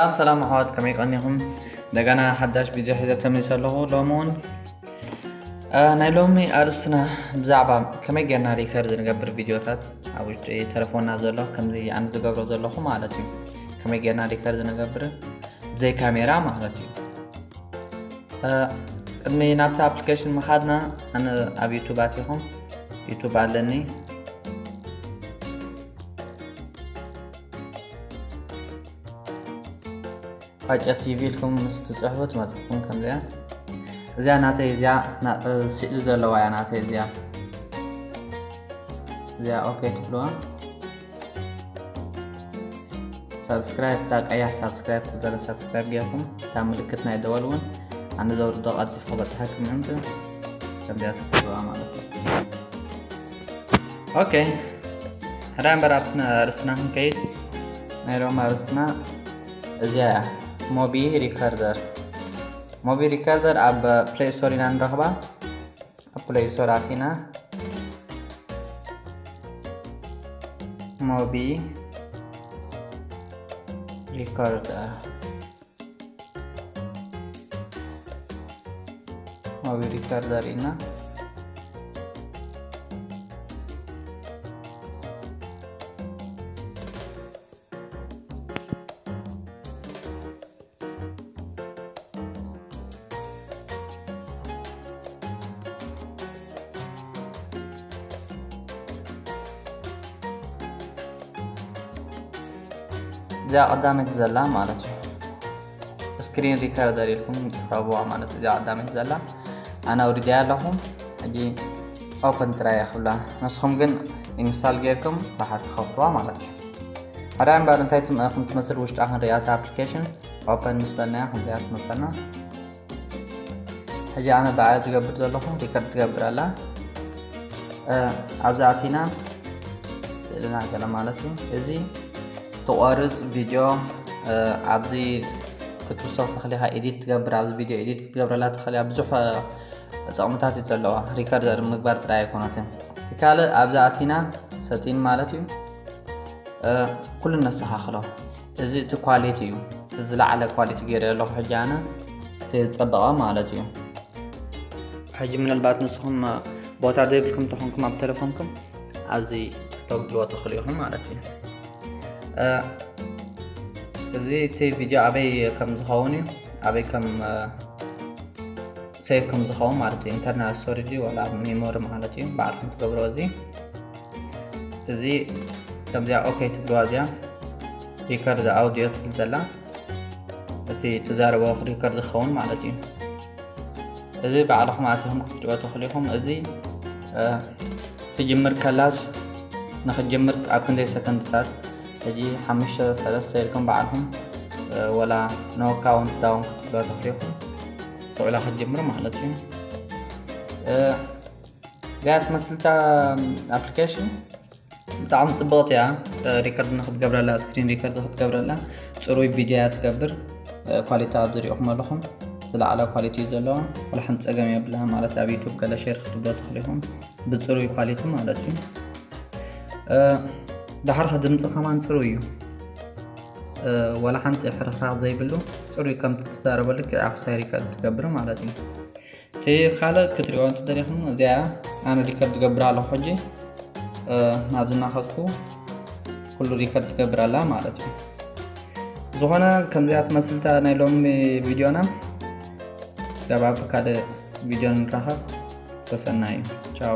سلام سلام محوات كميك أنهم دقنا حداش بجهز تمني سلوه لومون. آه نايلومي أرسنا بزعبا كميك جانا ريكارد نقبر فيديوهات. أو جي تلفوننا زلوه كم زي عن زقابر زلوه مالتي. كميك جانا ريكارد نقبر. زي كاميرا مالتي. آه ني نابتا أبليكيشن مخادنا. أنا أب يوتيوب أتيهم. يوتيوب علني ዩቱብ ኣለኒ ቋጨ ቲቪ ኢልኩም ምስ ትፅሕፉ ትመፅኩም ከምዚኣ እዚኣ ናተይ እዚኣ ስእሊ ዘለዋ እያ ናተይ እዚኣ እዚኣ ኦኬ ትብልዋ ሰብስክራይብ እታ ቀያሕ ሰብስክራይብ ትዘለ ሰብስክራይብ ጌርኩም እታ ምልክት ናይ ደወል እውን ኣነ ዘውርዶ ቀጢፍኩ በፅሐክም ምእንቲ ከምዚኣ ትፍልዋ ማለት እዩ ኦኬ ሕዳ እምበር ኣብትና ርስትና ክንከይድ ናይ ሎሚ ኣርስትና እዚኣ እያ Mobi recorder Mobi recorder अब play store नाम रखबा प्ले स्टोर आसीना मोबी रिकार्डर मोबी रिकर्दर इना ኢና እዚኣ ቀዳመይቲ ዘላ ማለት እዩ ስክሪን ሪከርደር ኢልኩም ትረብዋ ማለት እዚኣ ቀዳመይቲ ዘላ ኣነ ኣውሪድያ ኣለኹ ሕጂ ኦፕን ትራይ ክብላ ንስኹም ግን ኢንስታል ጌርኩም ባሓር ትኸፍትዋ ማለት እዩ ሓደ እምበር እንታይ ከም ትመስል ውሽጣ ክንሪኣ እቲ ኣፕሊኬሽን ኦፕን ምስ በልናያ ከምዚኣ ትመሰልና ሕጂ ኣነ ብዓያ ዝገብር ዘለኹ ሪከርድ ትገብር ኣላ ኣብዛ ኣቲና ስእልና ገለ ማለት እዩ እዚ ትቆርፅ ቪድዮ ኣብዚ ክትውሰኽ ተኽእሊኻ ኤዲት ትገብር ኣብዚ ቪድዮ ኤዲት ክትገብረላ ተኽእሊያ ብዙሕ ጥቕምታት እዩ ዘለዋ ሪከርደር ምግባር ጥራይ ኣይኮነትን እቲ ካልእ ኣብዛ ኣቲና ሰቲን ማለት እዩ ኩሉ ነስተኻኽሎ እዚ እቲ ኳሊቲ እዩ እቲ ዝለዓለ ኳሊቲ ገይረ ኣለኹ ሕጂ ኣነ እቲ ዝፀበቐ ማለት እዩ ሕጂ ምናልባት ንስኹም ቦታ ዘይብልኩም ተኾንኩም ኣብ ቴሌፎንኩም ኣብዚ ክተግድዎ ትኽእሉ ኢኹም ማለት እዩ እዚ እቲ ቪድዮ ኣበይ ከም ዝኸውን እዩ ኣበይ ከም ሴቭ ከም ዝኸውን ማለት እዩ ኢንተርናል ስቶሬጅ ወላ ሜሞሪ ማለት እዩ በዓልኩም ትገብሮ እዚ እዚ ከምዚኣ ኦኬ ትብልዋ እዚኣ ሪከርድ ኣውድዮ ትብል ዘላ እቲ ትዛረቦ ሪከርድ ዝኸውን ማለት እዩ እዚ ባዕልኹም ኣትኹም ክትሪኦ ትኽእሉ ኢኹም እዚ ትጅምር ከላስ ንክትጅምር ኣብ ክንደይ ሰከንድታት ሕጂ ሓሙሽተ ሰለስተ ኢልኩም በዓልኩም ወላ ኖ ካውንት ዳውን ክትብሎ ተኽእሉ ኢኹም ሰውኢላ ክትጅምር ማለት እዩ እዚኣ ትመስልታ ኣፕሊኬሽን ብጣዕሚ ፅብቕቲ እያ ሪከርድ ንክትገብረላ ስክሪን ሪከርድ ክትገብረላ ፅሩይ ቪድዮ እያ ትገብር ኳሊቲ ኣብ ዝሪኦኩም ኣለኹም ዝለዓለ ኳሊቲ እዩ ዘለዋ ኩላሕን ፀገም የብልሃ ማለት ኣብ ዩቱብ ገለ ሼር ክትብሎ ትኽእሉ ኢኹም ብፅሩይ ኳሊቲ ማለት እዩ ድሓርካ ድምፂ ከማን ፅሩይ እዩ ወላ ሓንቲ ሕርክራክ ዘይብሉ ፅሩይ ከም ትዛረበ ልክዕ ኣክሳይ ሪከርድ ትገብር ማለት እዩ እቲ ካልእ ክትሪኦ እንትደሪኹም እዚኣ ኣነ ሪከርድ ትገብር ኣለኹ ሕጂ ናብ ዝናኸዝኩ ኩሉ ሪከርድ ትገብር ኣላ ማለት እዩ ዝኾነ ከምዚኣ ትመስልታ ናይ ሎሚ ቪድዮና ገባ ብካልእ ቪድዮ ንራኸብ ሰሰና እዩ ቻው